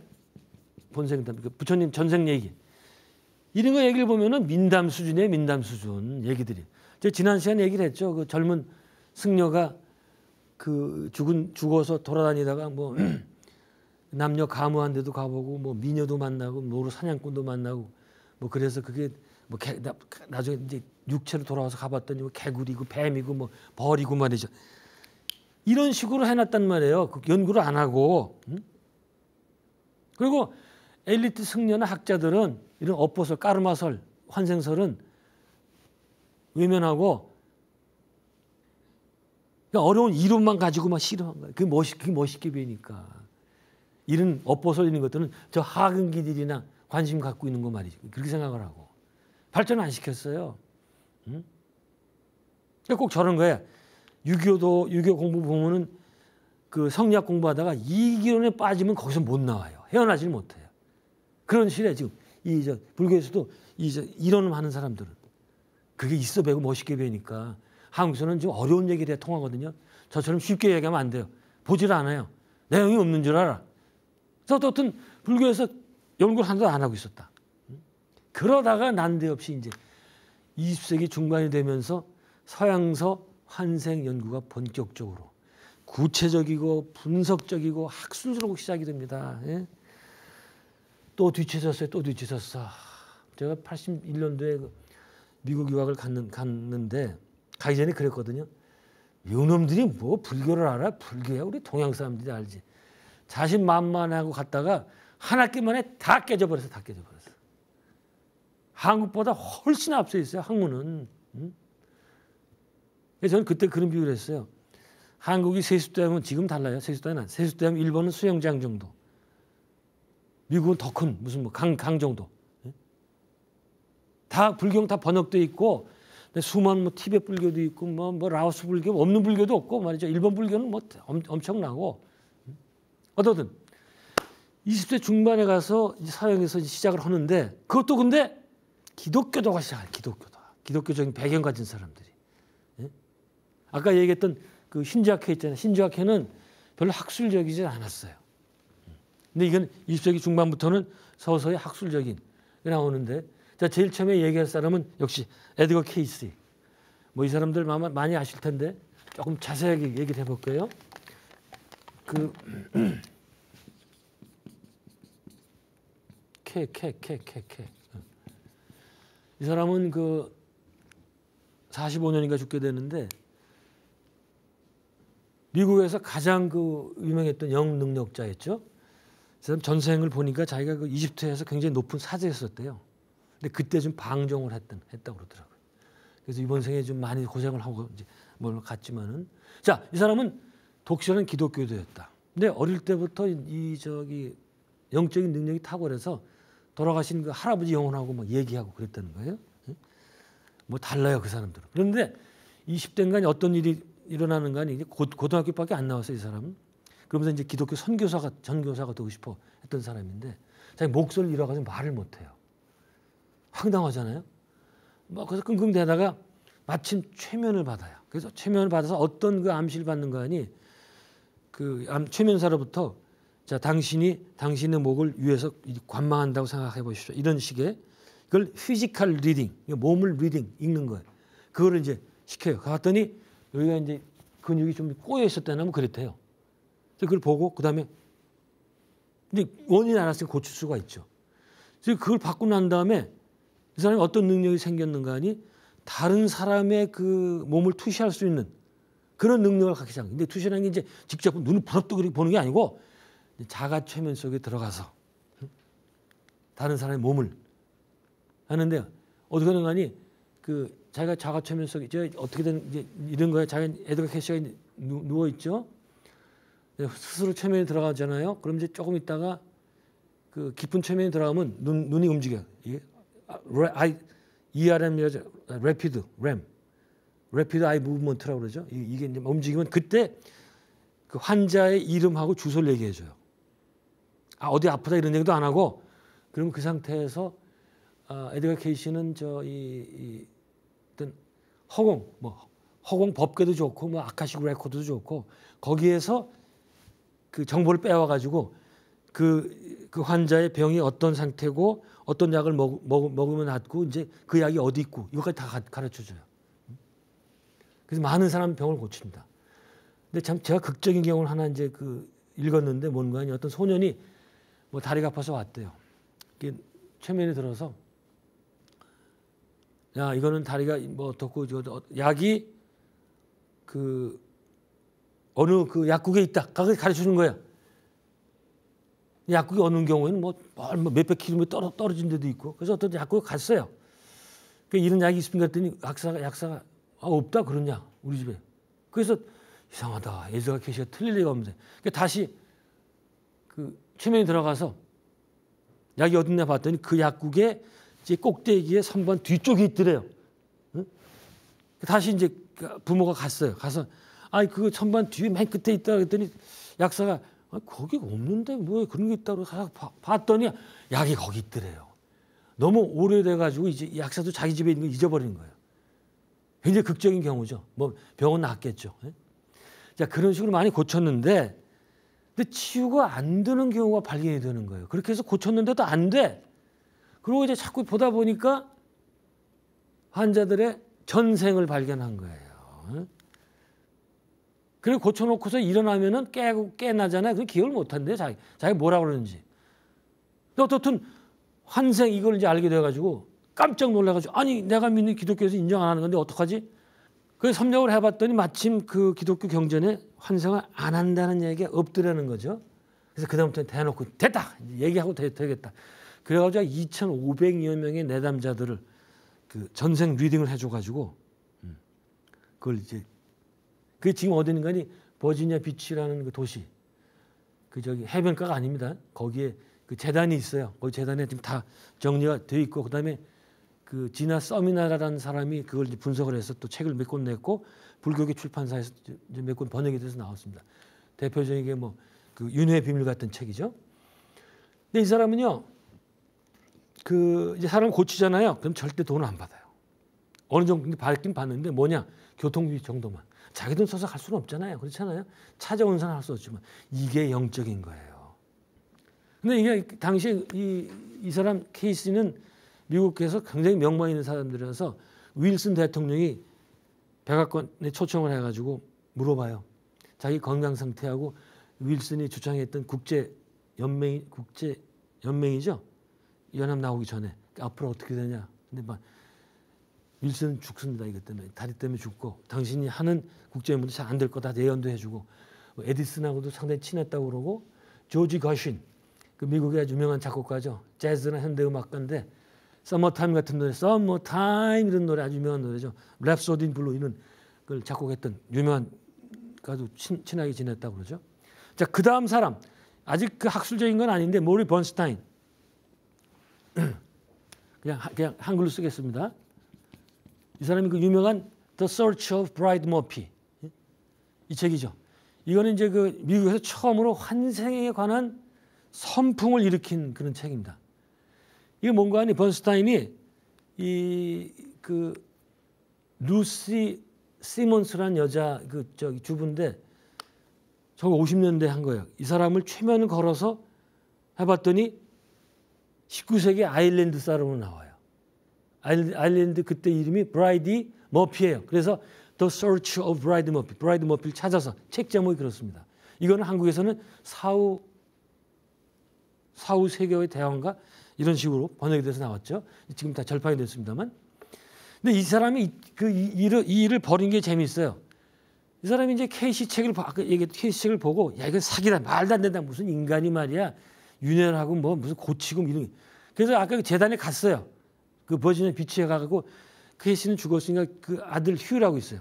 Speaker 1: 본생담, 그 부처님 전생 얘기. 이런 거 얘기를 보면은 민담 수준의 민담 수준 얘기들이. 제가 지난 시간에 얘기를 했죠. 그 젊은 승려가 그 죽은 죽어서 돌아다니다가 뭐 남녀 가무한 데도 가보고 뭐 미녀도 만나고 노루 사냥꾼도 만나고 뭐 그래서 그게 뭐 개, 나, 나중에 이제 육체로 돌아와서 가봤더니 뭐 개구리고 뱀이고 뭐 벌이고 말이죠. 이런 식으로 해놨단 말이에요. 그 연구를 안 하고. 응? 그리고 엘리트 승려나 학자들은 이런 업보설, 까르마설, 환생설은 외면하고 어려운 이론만 가지고 막 싫어한 거예요. 그게 멋있, 그게 멋있게 보이니까. 이런 업보설 이런 것들은 저 하근기들이나 관심 갖고 있는 거 말이죠. 그렇게 생각을 하고. 발전 안 시켰어요. 응? 꼭 저런 거예요. 유교도, 유교 공부 보면은 그 성리학 공부하다가 이기론에 빠지면 거기서 못 나와요. 헤어나질 못해요. 그런 시대 지금 이 저 불교에서도 이저 이론을 하는 사람들은 그게 있어 배고 멋있게 배니까 한국에서는 좀 어려운 얘기를 해 통하거든요. 저처럼 쉽게 얘기하면 안 돼요. 보질 않아요. 내용이 없는 줄 알아. 저도 어떤 불교에서 연구를 하나도 안 하고 있었다. 그러다가 난데없이 이제 20세기 중반이 되면서 서양서 환생 연구가 본격적으로 구체적이고 분석적이고 학술적으로 시작이 됩니다. 예? 또 뒤쳐졌어요. 또 뒤쳐졌어. 제가 81년도에 그 미국 유학을 갔는, 갔는데 가기 전에 그랬거든요. 요놈들이 뭐 불교를 알아? 불교야 우리 동양 사람들이 알지. 자신 만만하고 갔다가 한 학기 만에 다 깨져버려서 다 깨져버렸어. 한국보다 훨씬 앞서 있어요. 학문은. 응? 저는 그때 그런 비유를 했어요. 한국이 세수대하면 지금 달라요. 세수대는 세수대하면 일본은 수영장 정도. 미국은 더 큰 무슨 뭐 강 강 정도. 다 불경 다 번역돼 있고 수많은 뭐 티베트 불교도 있고 뭐, 뭐 라오스 불교 없는 불교도 없고 말이죠. 일본 불교는 뭐 엄, 엄청나고 어떻든 20세 중반에 가서 사형에서 시작을 하는데 그것도 근데 기독교도가 시작 기독교다. 기독교적인 배경 가진 사람들이. 예? 아까 얘기했던 그 신주학회 있잖아요. 신주학회는 별로 학술적이지 않았어요. 근데 이건 20세기 중반부터는 서서히 학술적인 게 나오는데 자 제일 처음에 얘기할 사람은 역시 에드거 케이스. 뭐 이 사람들 많이 아실 텐데 조금 자세하게 얘기를 해볼게요. 그 캐, 캐, 캐, 캐, 캐. 이 사람은 그 45년인가 죽게 되는데 미국에서 가장 그 유명했던 영 능력자였죠. 그 전생을 보니까 자기가 그 이집트에서 굉장히 높은 사제였었대요. 근데 그때 좀 방종을 했던 했다고 그러더라고요. 그래서 이번 생에 좀 많이 고생을 하고 이제 뭘 갔지만은 자, 이 사람은 독실한 기독교도였다. 근데 어릴 때부터 이 저기 영적인 능력이 탁월해서 돌아가신 그 할아버지 영혼하고 막 얘기하고 그랬다는 거예요. 뭐 달라요 그 사람들은. 그런데 20대인가 어떤 일이 일어나는가 하니 고등학교밖에 안 나왔어요 이 사람은. 그러면서 이제 기독교 선교사가 전교사가 되고 싶어 했던 사람인데 자기 목소리를 잃어가지고 말을 못해요. 황당하잖아요. 뭐 그래서 끙끙대다가 마침 최면을 받아요. 그래서 최면을 받아서 어떤 그 암시를 받는 거 아니 그 암, 최면사로부터 자 당신이 당신의 목을 위해서 관망한다고 생각해 보십시오. 이런 식의 그걸 physical reading, 몸을 reading 읽는 거예요. 그거를 이제 시켜요. 갔더니 여기가 이제 근육이 좀 꼬여 있었다면 그랬대요. 그걸 보고 그 다음에 이제 원인 알았으니 고칠 수가 있죠. 그래서 그걸 받고 난 다음에 이 사람이 어떤 능력이 생겼는가 하니 다른 사람의 그 몸을 투시할 수 있는 그런 능력을 갖기 시작. 근데 투시라는 게 이제 직접 눈을 부럽도 그렇게 보는 게 아니고 자가 최면 속에 들어가서 다른 사람의 몸을 하는데 어떻게 하는 거니 그 자기가 자가 최면 속에 저 어떻게 된 이제 이런 거에 자기 에드가 캐시가 누워 있죠. 스스로 최면에 들어가잖아요. 그럼 이제 조금 있다가 그 깊은 최면에 들어가면 눈 눈이 움직여. 이게 아이 ERM이라죠. Rapid REM. Rapid Eye Movement라고 그러죠. 이게 이제 움직이면 그때 그 환자의 이름하고 주소를 얘기해 줘요. 아 어디 아프다 이런 얘기도 안 하고 그럼 그 상태에서 아, 에드가 케이시는 저이 이, 어떤 허공 뭐 허공 법궤도 좋고 뭐 아카식 레코드도 좋고 거기에서 그 정보를 빼와 가지고 그, 그 환자의 병이 어떤 상태고 어떤 약을 먹, 먹, 먹으면 낫고 이제 그 약이 어디 있고 이것까지 다 가르쳐 줘요. 그래서 많은 사람 병을 고칩니다. 근데 참 제가 극적인 경우를 하나 이제 그 읽었는데 뭔가 아니 어떤 소년이 뭐 다리가 아파서 왔대요. 이게 최면에 들어서 야 이거는 다리가 뭐 어떻고 저 약이 그 어느 그 약국에 있다. 가서 가르쳐 주는 거야. 약국이 어느 경우에는 뭐, 뭐 몇백 킬로미터 떨어진 데도 있고 그래서 어떤 약국에 갔어요. 그 이런 약이 있습니까? 했더니 약사가 약사가 아, 없다 그러냐 우리 집에. 그래서 이상하다 예수가 계시가 틀릴 리가 없는데 그러니까 다시 그 최면에 들어가서 약이 어딨냐 봤더니 그 약국에 이제 꼭대기에 선반 뒤쪽에 있더래요. 응? 다시 이제 그 부모가 갔어요. 가서 아이 그 선반 뒤에 맨 끝에 있다 그랬더니 약사가 아, 거기 없는데 뭐 그런 게 있다고 봤더니 약이 거기 있더래요. 너무 오래돼 가지고 이제 약사도 자기 집에 있는 거 잊어버리는 거예요. 굉장히 극적인 경우죠. 뭐 병원 났겠죠. 예? 자 그런 식으로 많이 고쳤는데 근데 치유가 안 되는 경우가 발견이 되는 거예요. 그렇게 해서 고쳤는데도 안 돼. 그리고 이제 자꾸 보다 보니까 환자들의 전생을 발견한 거예요. 그리고 고쳐놓고서 일어나면은 깨고 깨나잖아요. 그 기억을 못한대 자기 자기 뭐라 그러는지. 근데 어떻든 환생 이걸 이제 알게 돼가지고 깜짝 놀라가지고 아니 내가 믿는 기독교에서 인정 안 하는 건데 어떡하지? 그래서 섭렵을 해봤더니 마침 그 기독교 경전에 환생을 안 한다는 얘기가 없더라는 거죠. 그래서 그다음부터 대놓고 됐다 얘기하고 되, 겠다 그래가지고 2,500여 명의 내담자들을 그 전생 리딩을 해줘가지고 음, 그걸 이제 그 지금 어디인가니 버지니아 비치라는 그 도시 그 저기 해변가가 아닙니다. 거기에 그 재단이 있어요. 거기 재단에 지금 다 정리가 돼 있고 그다음에 그 지나 서미나라라는 사람이 그걸 분석을 해서 또 책을 몇 권 냈고 불교계 출판사에서 몇 권 번역이 돼서 나왔습니다. 대표적인 게 뭐 그 윤회 비밀 같은 책이죠. 근데 이 사람은요. 그 이제 사람 고치잖아요. 그럼 절대 돈을 안 받아요. 어느 정도 받긴 받는데 뭐냐? 교통비 정도만. 자기 돈 써서 갈 수는 없잖아요. 그렇잖아요. 찾아온 사람 할 수 없지만 이게 영적인 거예요. 근데 이게 당시 이, 이 사람 케이스는 미국에서 굉장히 명망 있는 사람들이라서 윌슨 대통령이 백악관에 초청을 해가지고 물어봐요. 자기 건강 상태하고 윌슨이 주장했던 국제 연맹 국제 연맹이죠. 연합 나오기 전에 앞으로 어떻게 되냐. 근데 막 윌슨 죽습니다 이것 때문에. 다리 때문에 죽고 당신이 하는 국제연맹도 잘안 될 거다 예언도 해주고 뭐 에디슨하고도 상당히 친했다고 그러고 조지 거슈윈 그 미국의 아주 유명한 작곡가죠. 재즈나 현대음악가인데 서머타임 같은 노래 서머타임 이런 노래 아주 유명한 노래죠. Rhapsody in Blue 이런 걸 작곡했던 유명한 가도 친, 친하게 지냈다고 그러죠. 자 그 다음 사람. 아직 그 학술적인 건 아닌데 모리 번스타인. 그냥 그냥 한글로 쓰겠습니다. 이 사람이 그 유명한 The Search of Bride Murphy 이 책이죠. 이거는 이제 그 미국에서 처음으로 환생에 관한 선풍을 일으킨 그런 책입니다. 이게 뭔가 하니 번스타인이 이 그 루시 시몬스란 여자 그 저기 주부인데 저거 50년대 한 거예요. 이 사람을 최면을 걸어서 해봤더니 19세기 아일랜드 사람으로 나와요. 아일랜드 그때 이름이 브라이디 머피예요. 그래서 The Search of Bride Murphy, 브라이드 머피를 찾아서 책 제목이 그렇습니다. 이거는 한국에서는 사후 사후 세계의 대왕과 이런 식으로 번역이 돼서 나왔죠. 지금 다 절판이 됐습니다만. 근데 이 사람이 그 이, 일을, 이 일을 벌인 게 재미있어요. 이 사람이 이제 케이시 책을 아까 얘기했던 케이시 책을 보고 야 이건 사기다 말도 안 된다 무슨 인간이 말이야 윤회하고 뭐 무슨 고치고 뭐 이런 그래서 아까 그 재단에 갔어요. 그 버지니아 비치에 가고 케이시는 죽었으니까 그 아들 휴라고 있어요.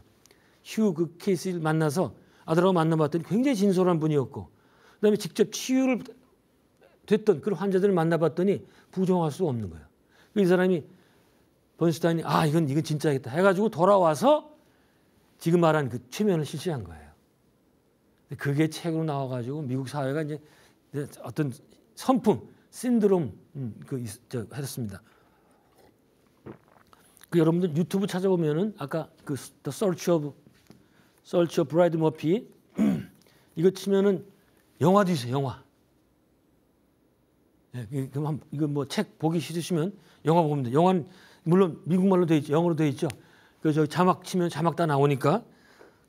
Speaker 1: 휴 그 케이시를 만나서 아들하고 만나봤더니 굉장히 진솔한 분이었고 그다음에 직접 치유를 됐던 그런 환자들을 만나봤더니 부정할 수 없는 거예요. 이 사람이 번스타인이 아 이건 이건 진짜겠다 해가지고 돌아와서 지금 말한 그 최면을 실시한 거예요. 그게 책으로 나와가지고 미국 사회가 이제 어떤 선풍, 신드롬 음, 그 했습니다. 그 여러분들 유튜브 찾아보면은 아까 그 The Search of Search of Bride Murphy 이거 치면은 영화도 있어요. 영화. 예, 이거 뭐 책 보기 싫으시면 영화 보면 돼. 영화는 물론 미국말로 돼 있죠. 영어로 돼 있죠. 그저 자막 치면 자막 다 나오니까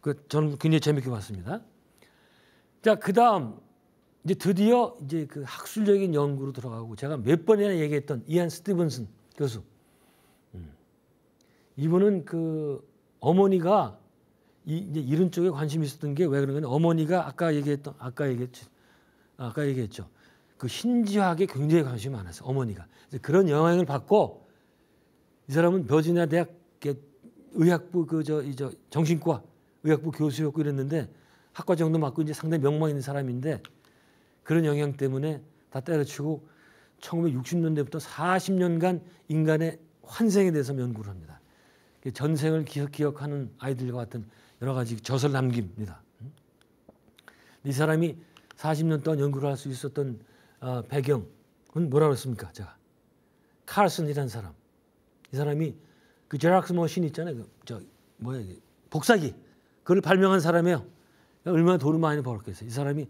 Speaker 1: 그 저는 굉장히 재밌게 봤습니다. 자, 그다음 이제 드디어 이제 그 학술적인 연구로 들어가고 제가 몇 번이나 얘기했던 이안 스티븐슨 교수. 음. 이분은 그 어머니가 이, 이제 이런 쪽에 관심이 있었던 게 왜 그런가 어머니가 아까 얘기했던 아까 얘기했죠. 아까 얘기했죠. 그 신지학에 굉장히 관심이 많았어요. 어머니가. 그런 영향을 받고 이 사람은 버지니아 대학 의학부 그 저 이 저 정신과 의학부 교수였고 이랬는데 학과 정도 맡고 이제 상당히 명망 있는 사람인데 그런 영향 때문에 다 때려치고 1960년대부터 40년간 인간의 환생에 대해서 연구를 합니다. 전생을 기억, 기억 하는 아이들과 같은 여러 가지 젖을 남깁니다. 이 사람이 40년 동안 연구를 할 수 있었던 어, 배경은 뭐라고 했습니까? 제가 칼슨이라는 사람. 이 사람이 그 제락스 머신 있잖아요. 그, 저 뭐야 복사기 그걸 발명한 사람이에요. 얼마나 돈을 많이 벌었겠어요. 이 사람이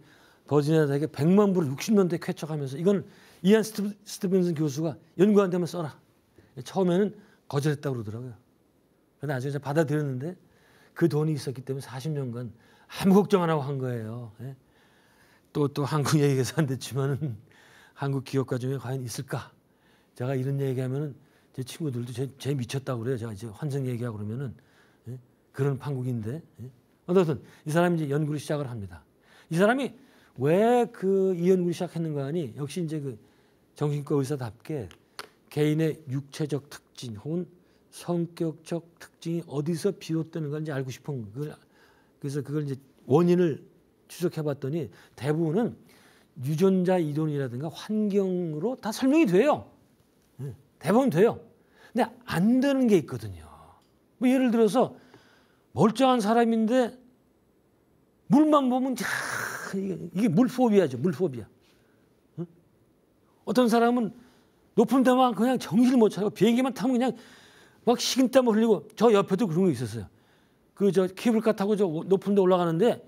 Speaker 1: 버지니아 대학에 100만 불을 60년대 쾌척하면서 이건 이안 스티븐슨 교수가 연구한 데만 써라. 처음에는 거절했다고 그러더라고요. 그런데 나중에 받아들였는데 그 돈이 있었기 때문에 40년간 아무 걱정 안 하고 한 거예요. 또또 예? 또 한국 얘기해서 안 됐지만은 한국 기업가 중에 과연 있을까? 제가 이런 얘기하면은 제 친구들도 제, 제 미쳤다고 그래요. 제가 이제 환생 얘기하고 그러면은 예? 그런 판국인데 예? 어쨌든 이 사람이 이제 연구를 시작을 합니다. 이 사람이 왜 그 이 연구를 시작했는가 하니 역시 이제 그 정신과 의사답게 개인의 육체적 특징 혹은 성격적 특징이 어디서 비롯되는 건지 알고 싶은 그걸 그래서 그걸 이제 원인을 추적해 봤더니 대부분은 유전자 이론이라든가 환경으로 다 설명이 돼요. 예, 대부분 돼요. 근데 안 되는 게 있거든요. 뭐 예를 들어서 멀쩡한 사람인데 물만 보면 이게 물포비아죠. 물포비아. 어떤 사람은 높은 데만 그냥 정신을 못 차리고 비행기만 타면 그냥 막 식은땀을 흘리고 저 옆에도 그런 거 있었어요. 그 저 케이블카 타고 저 높은 데 올라가는데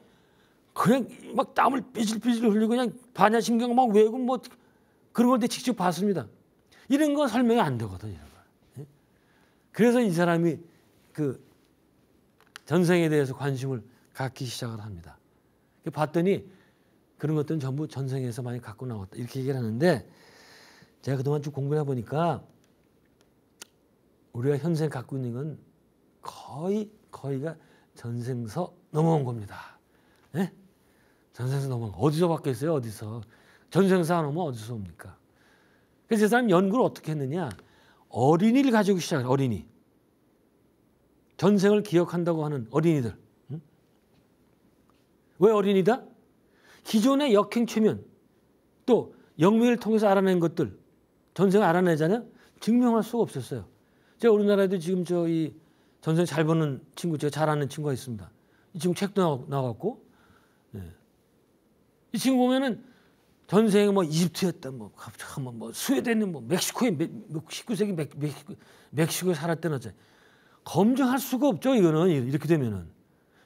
Speaker 1: 그냥 막 땀을 삐질삐질 흘리고 그냥 반야신경 막 외고 뭐 그런 걸 직접 봤습니다. 이런 거 설명이 안 되거든요. 예? 그래서 이 사람이 그 전생에 대해서 관심을 갖기 시작을 합니다. 봤더니 그런 것들은 전부 전생에서 많이 갖고 나왔다 이렇게 얘기를 하는데 제가 그동안 쭉 공부해 보니까 우리가 현생 갖고 있는 건 거의 거의가 전생서 넘어온 겁니다. 네? 전생서 넘어온 거 어디서 받겠어요? 어디서 전생서 안 오면 어디서 옵니까? 그래서 이 사람 연구를 어떻게 했느냐? 어린이를 가지고 시작을 어린이. 전생을 기억한다고 하는 어린이들. 응? 왜 어린이다? 기존의 역행 최면 또 영미를 통해서 알아낸 것들 전생 알아내잖아요. 증명할 수가 없었어요. 제가 우리나라에도 지금 저희 전생 잘 보는 친구, 제가 잘 아는 친구가 있습니다. 이 친구 책도 나왔고, 네. 이 친구 보면은 전생에 뭐 이집트였다, 뭐, 뭐, 뭐 스웨덴은 뭐 멕시코에 19세기 멕, 멕시코, 멕시코에 살았다는 어째 검증할 수가 없죠. 이거는 이렇게 되면은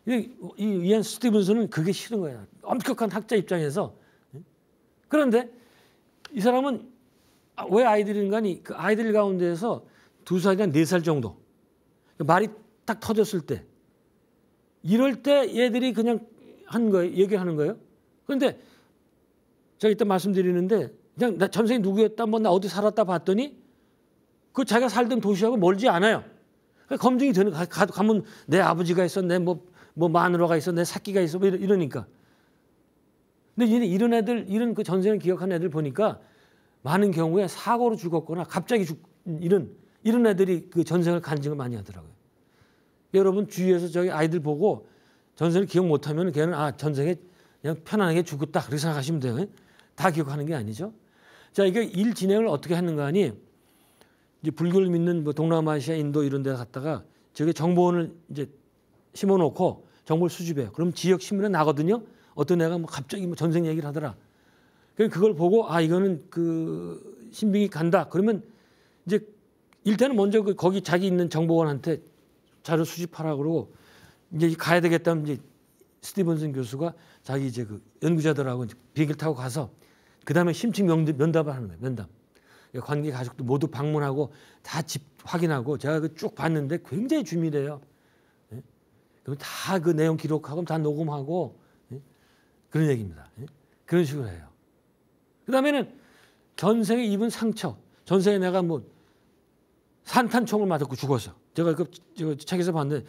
Speaker 1: 이, 이 이안 스티븐슨은 그게 싫은 거야. 엄격한 학자 입장에서 그런데 이 사람은 왜 아이들인가니 그 아이들 가운데에서 두 살이나 네 살 정도 말이 딱 터졌을 때 이럴 때 얘들이 그냥 한 거예요. 얘기를 하는 거예요. 그런데 제가 이따 말씀드리는데 그냥 나 전생이 누구였다 뭐 나 어디 살았다 봤더니 그 자기가 살던 도시하고 멀지 않아요. 그러니까 검증이 되는 가, 가면 내 아버지가 있어 내뭐 뭐 마누라가 있어 내 새끼가 있어 뭐 이러니까. 근데 이런 애들 이런 그 전생을 기억하는 애들 보니까 많은 경우에 사고로 죽었거나 갑자기 죽 이런 이런 애들이 그 전생을 간증을 많이 하더라고요. 여러분 주위에서 저희 아이들 보고 전생을 기억 못하면 걔는 아 전생에 그냥 편안하게 죽었다 그렇게 생각하시면 돼요. 다 기억하는 게 아니죠. 자 이게 일 진행을 어떻게 하는가 하니 이제 불교를 믿는 뭐 동남아시아, 인도 이런 데 갔다가 저기 정보원을 이제 심어놓고 정보를 수집해요. 그럼 지역 신문에 나거든요. 어떤 애가 뭐 갑자기 뭐 전생 얘기를 하더라. 그걸 보고 아 이거는 그 신빙이 간다. 그러면 이제 일단은 먼저 그 거기 자기 있는 정보원한테 자료 수집하라 그러고 이제 가야 되겠다면 이제 스티븐슨 교수가 자기 이제 그 연구자들하고 이제 비행기를 타고 가서 그 다음에 심층 면담을 하는 거예요. 면담. 관계 가족도 모두 방문하고 다 집 확인하고 제가 그 쭉 봤는데 굉장히 주밀해요. 예? 그럼 다 그 내용 기록하고 다 녹음하고 예? 그런 얘기입니다. 예? 그런 식으로 해요. 그 다음에는 전생에 입은 상처, 전생에 내가 뭐 산탄총을 맞았고 죽었어. 제가 그 책에서 봤는데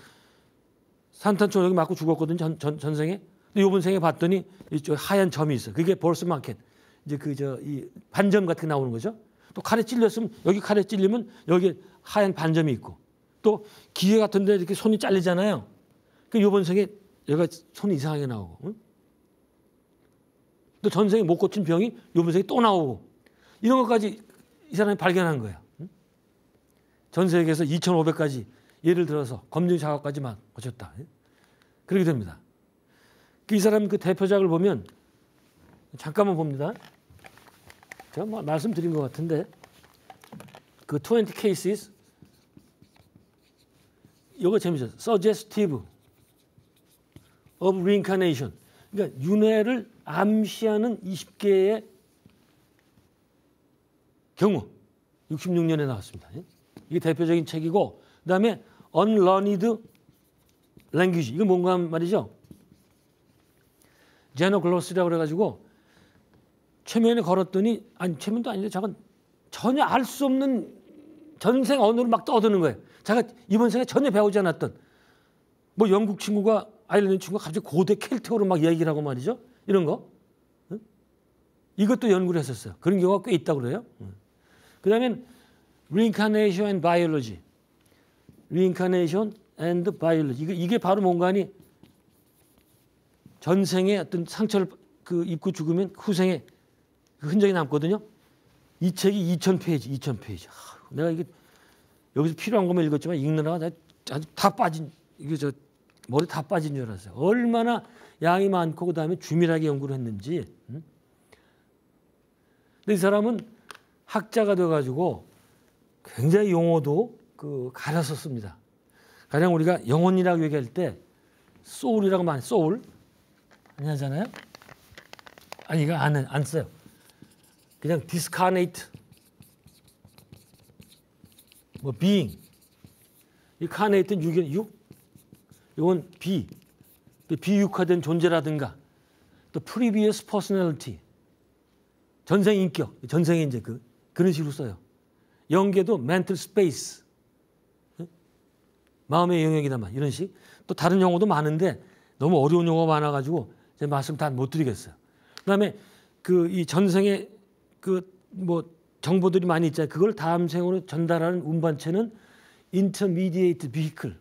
Speaker 1: 산탄총 여기 맞고 죽었거든 전, 전, 전생에. 근데 이번 생에 봤더니 이쪽 하얀 점이 있어. 그게 볼스 마켓. 이제 그 저 이 반점 같은 게 나오는 거죠. 또 칼에 찔렸으면 여기 칼에 찔리면 여기 하얀 반점이 있고 또 기계 같은데 이렇게 손이 잘리잖아요. 그 이번 생에 얘가 손이 이상하게 나오고 응? 또 전생에 못 고친 병이 이번 생에 또 나오고 이런 것까지 이 사람이 발견한 거예요. 응? 전 세계에서 2,500가지 예를 들어서 검증 작업까지만 거쳤다. 그렇게 됩니다. 이 사람 그 대표작을 보면 잠깐만 봅니다. 제가 뭐 말씀드린 것 같은데 그 20 cases 이거 재밌어요. suggestive of reincarnation. 그러니까 윤회를 암시하는 20개의 경우 66년에 나왔습니다. 이게 대표적인 책이고 그다음에 unlearned language 이거 뭔가 말이죠. 제노글로스라고 그래가지고 최면에 걸었더니 아니 최면도 아닌데 저건 전혀 알 수 없는 전생 언어를 막 떠드는 거예요. 제가 이번 생에 전혀 배우지 않았던 뭐 영국 친구가 아일랜드 친구가 갑자기 고대 켈트어로 막 얘기를 하고 말이죠. 이런 거. 응? 이것도 연구를 했었어요. 그런 경우가 꽤 있다고 그래요. 응. 그다음에 reincarnation and biology. reincarnation and biology. 이게, 이게 바로 뭔가 하니 전생에 어떤 상처를 그 입고 죽으면 후생에 그 흔적이 남거든요. 이 책이 2,000페이지, 2,000페이지. 아, 내가 이게 여기서 필요한 것만 읽었지만 읽느라가 아주 다 빠진 이게 저 머리 다 빠진 줄 알았어요. 얼마나 양이 많고 그 다음에 주밀하게 연구를 했는지. 응? 근데 이 사람은 학자가 돼가지고 굉장히 용어도 그 가려서 씁니다. 가령 우리가 영혼이라고 얘기할 때 소울이라고 많이 소울 아니 하잖아요. 아니 이거 안, 안 써요. 그냥 discarnate 뭐 being 이 carnate는 육이 육 이건 비 비육화된 존재라든가 또 previous personality 전생 인격 전생에 이제 그 그런 식으로 써요. 영계도 mental space 마음의 영역이다만 이런 식 또 다른 용어도 많은데 너무 어려운 용어가 많아가지고 제 말씀 다 못 드리겠어요. 그다음에 그 이 전생에 그 뭐 정보들이 많이 있잖아요. 그걸 다음 생으로 전달하는 운반체는 intermediate vehicle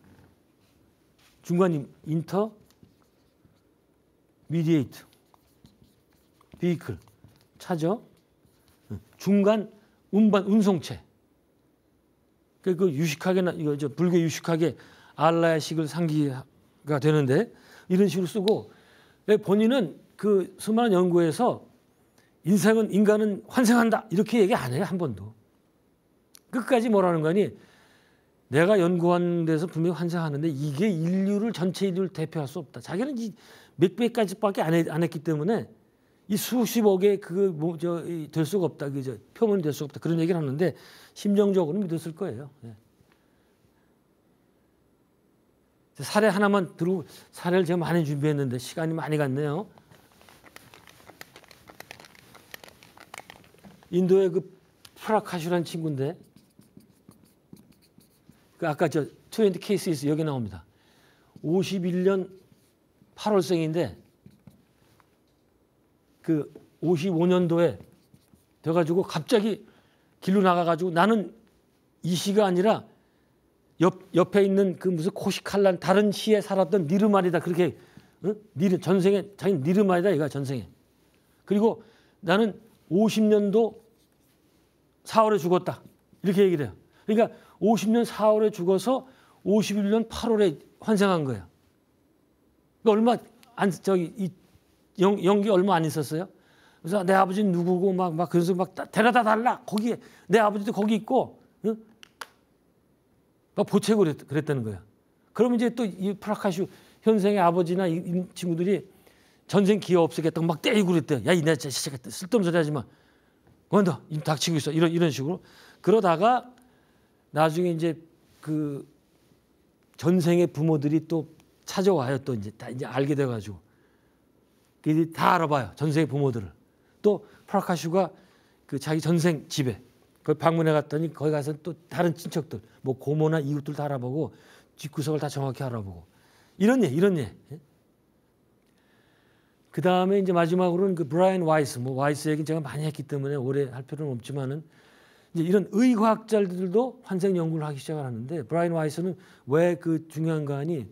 Speaker 1: 중간 인터 미디에이트 비이클 차죠. 중간 운반 운송체. 그, 그 유식하게 이거 저 불교 유식하게 알라야식을 상기가 되는데 이런 식으로 쓰고 본인은 그 수많은 연구에서 인생은 인간은 환생한다 이렇게 얘기 안 해요 한 번도. 끝까지 뭐라는 거니? 내가 연구한 데서 분명히 환생하는데 이게 인류를 전체 인류를 대표할 수 없다. 자기는 이 몇백까지밖에 안, 안, 했기 때문에 이 수십억의 그뭐저될 수가 없다 그저 표본이 될 수가 없다 그런 얘기를 하는데 심정적으로 믿었을 거예요. 네. 사례 하나만 들고 사례를 제가 많이 준비했는데 시간이 많이 갔네요. 인도의 그 프라카슈라는 친구인데 그 아까 저 트웬티 케이스에서 여기 나옵니다. 51년 8월생인데 그 55년도에 돼가지고 갑자기 길로 나가가지고 나는 이 시가 아니라 옆, 옆에 있는 그 무슨 코시칼란 다른 시에 살았던 니르말이다 그렇게 어? 니르 전생에 자기 니르말이다 이가 전생에 그리고 나는 50년도 4월에 죽었다 이렇게 얘기를 해요. 그러니까 50년 4월에 죽어서 51년 8월에 환생한 거예요. 그러니까 얼마 안 저기 이 연, 연기 얼마 안 있었어요. 그래서 내 아버지는 누구고 막 막 그래서 막 데려다 달라 거기에 내 아버지도 거기 있고 응? 막 보채고 그랬, 그랬다는 거야. 그러면 이제 또 이 프라카슈 현생의 아버지나 이, 이 친구들이 전생 기억 없애겠다고 막 때리고 그랬대. 야, 이내 자식 쓸데없는 소리 하지 마. 원더 입 닥치고 있어. 이런 이런 식으로 그러다가 나중에 이제 그 전생의 부모들이 또 찾아와요. 또 이제 다 이제 알게 돼가지고 그들이 다 알아봐요. 전생의 부모들을. 또 프라카슈가 그 자기 전생 집에 그 방문해 갔더니 거기 가서 또 다른 친척들 뭐 고모나 이웃들 다 알아보고 뒷구석을 다 정확히 알아보고 이런 예 이런 예. 그 다음에 이제 마지막으로는 그 브라이언 와이스 뭐 와이스 얘기 제가 많이 했기 때문에 오래 할 필요는 없지만은 이제 이런 의과학자들도 환생 연구를 하기 시작을 하는데 브라이언 와이스는 왜 그 중요한 거 아니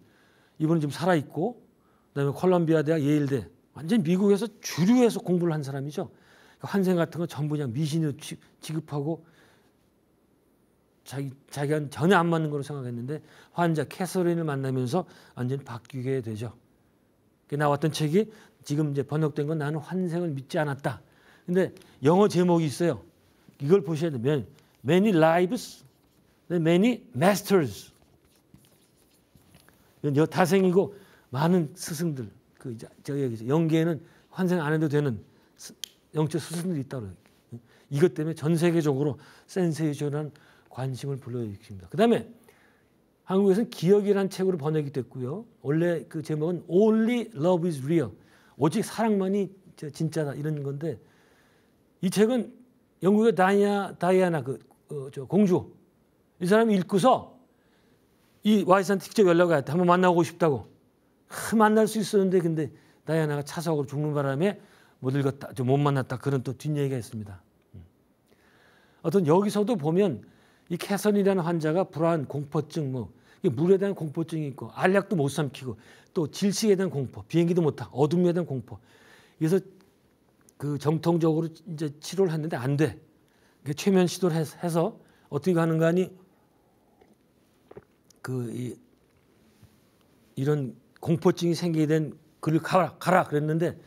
Speaker 1: 이분은 지금 살아 있고 그다음에 콜롬비아 대학 예일대 완전 미국에서 주류에서 공부를 한 사람이죠. 환생 같은 거 전부 그냥 미신으로 취급하고 자기 자기한 전혀 안 맞는 거로 생각했는데 환자 캐서린을 만나면서 완전 바뀌게 되죠. 나왔던 책이 지금 이제 번역된 건 나는 환생을 믿지 않았다. 근데 영어 제목이 있어요. 이걸 보셔야 돼요. Many lives, many masters. 다생이고 많은 스승들. 그 저기 영계에는 환생 안 해도 되는 영적 스승들이 있다고 이것 때문에 전 세계적으로 센세이션한 관심을 불러일으킵니다. 그다음에 한국에서는 기억이란 책으로 번역이 됐고요. 원래 그 제목은 Only Love is Real. 오직 사랑만이 진짜다 이런 건데 이 책은 영국의 다이아 다이아나 그 어, 공주 이 사람이 읽고서 이 와이스한테 직접 연락을 했다. 한번 만나고 싶다고. 하, 만날 수 있었는데 근데 다이아나가 차석으로 죽는 바람에 못 읽었다, 못 만났다 그런 또 뒷얘기가 있습니다. 음. 어떤 여기서도 보면 이 캐선이라는 환자가 불안, 공포증, 뭐 물에 대한 공포증이 있고 알약도 못 삼키고 또 질식에 대한 공포, 비행기도 못 타, 어둠에 대한 공포. 그래서 그 정통적으로 이제 치료를 했는데 안 돼. 최면 시도를 해서 어떻게 가는가 하니 그 이, 이런 공포증이 생기게 된 그를 가라 가라 그랬는데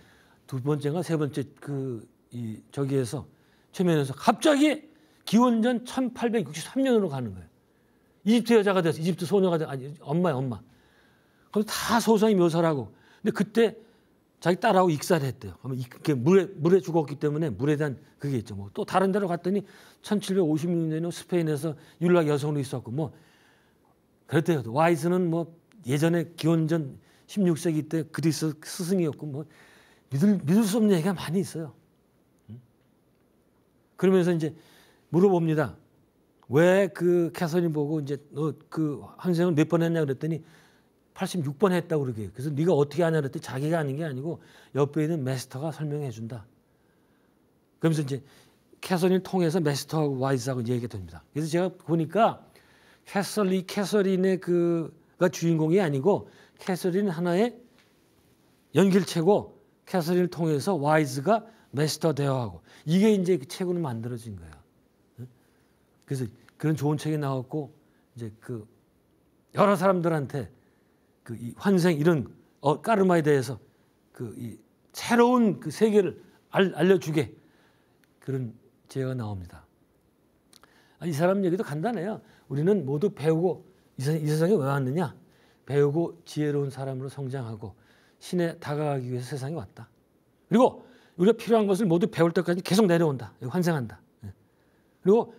Speaker 1: 두 번째가 세 번째 그 이 저기에서 최면에서 갑자기 기원전 1863년으로 가는 거예요. 이집트 여자가 돼서 이집트 소녀가 돼 아니 엄마야 엄마. 그럼 다 소상히 묘사를 하고. 근데 그때 자기 딸하고 익사를 했대요. 그러면 이렇게 물에 물에 죽었기 때문에 물에 대한 그게 있죠. 뭐 또 다른 데로 갔더니 1756년에 스페인에서 율락 여성으로 있었고 뭐 그랬대요. 와이스는 뭐 예전에 기원전 16세기 때 그리스 스승이었고 뭐 믿을 믿을 수 없는 얘기가 많이 있어요. 그러면서 이제 물어봅니다. 왜 그 캐서린 보고 이제 너그 환생을 몇 번 했냐 그랬더니 86번 했다고 그러게. 그래서 네가 어떻게 아냐 그랬더니 자기가 아는 게 아니고 옆에 있는 마스터가 설명해 준다. 그러면서 이제 캐서린을 통해서 마스터하고 와이스하고 얘기가 됩니다. 그래서 제가 보니까 캐서리 캐서린의 그 가 주인공이 아니고 캐서린 하나의 연결체고 캐서린을 통해서 와이스가 메스터 대화하고 이게 이제 그 책으로 만들어진 거예요. 그래서 그런 좋은 책이 나왔고 이제 그 여러 사람들한테 그이 환생 이런 어, 까르마에 대해서 그이 새로운 그 세계를 알, 알려주게 그런 제가 나옵니다. 아, 이 사람 얘기도 간단해요. 우리는 모두 배우고 이, 세상에 왜 왔느냐? 배우고 지혜로운 사람으로 성장하고 신에 다가가기 위해서 세상에 왔다. 그리고 우리가 필요한 것을 모두 배울 때까지 계속 내려온다. 환생한다. 예. 그리고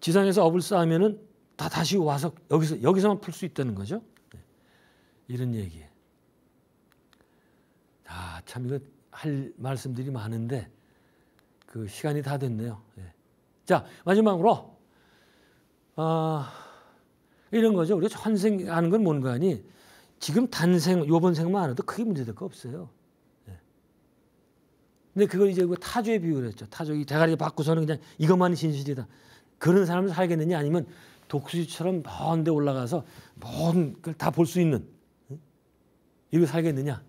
Speaker 1: 지상에서 업을 쌓으면은 다 다시 와서 여기서 여기서만 풀 수 있다는 거죠. 예. 이런 얘기. 아, 참 이거 할 말씀들이 많은데 그 시간이 다 됐네요. 예. 자 마지막으로 아, 이런 거죠. 우리가 환생하는 건 뭔가 하니 지금 단생 요번 생만 안 해도 크게 문제될 거 없어요. 예. 근데 그걸 이제 그 타조에 비유를 했죠. 타조 이 대가리 받고서는 그냥 이것만이 진실이다. 그런 사람을 살겠느냐 아니면 독수리처럼 먼 데 올라가서 먼 걸 다 볼 수 있는 이거 살겠느냐?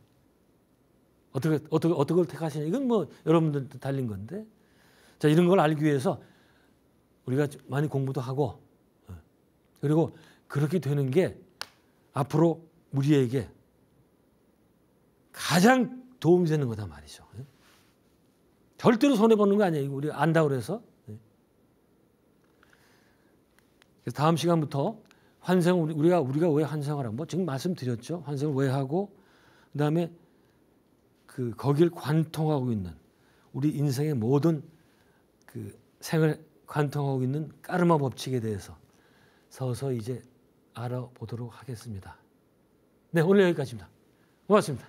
Speaker 1: 어떻게 어떻게 어떻게 걸 택하시냐? 이건 뭐 여러분들 달린 건데. 자, 이런 걸 알기 위해서 우리가 많이 공부도 하고 어, 그리고 그렇게 되는 게 앞으로 우리에게 가장 도움이 되는 거다 말이죠. 절대로 손해 보는 거 아니에요. 우리 안다 그래서 그래서 다음 시간부터 환생 우리가 우리가 왜 환생을 하고 뭐 지금 말씀드렸죠. 환생을 왜 하고 그다음에 그 거길 관통하고 있는 우리 인생의 모든 그 생을 관통하고 있는 까르마 법칙에 대해서 서서 이제 알아보도록 하겠습니다. 네, 오늘 여기까지입니다. 고맙습니다.